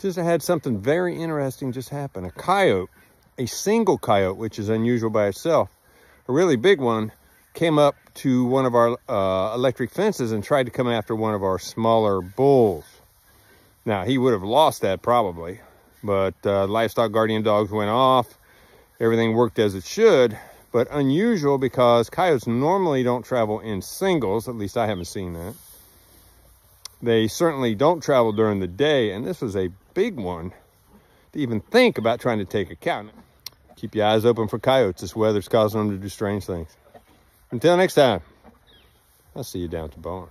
just had something very interesting just happen. A coyote, a single coyote, which is unusual by itself, a really big one, came up to one of our uh, electric fences and tried to come after one of our smaller bulls. Now, he would have lost that probably, but uh, livestock guardian dogs went off. Everything worked as it should, but unusual because coyotes normally don't travel in singles. At least I haven't seen that. They certainly don't travel during the day, and this was a big one to even think about trying to take a cow. Keep your eyes open for coyotes. This weather's causing them to do strange things. Until next time, I'll see you down at the barn.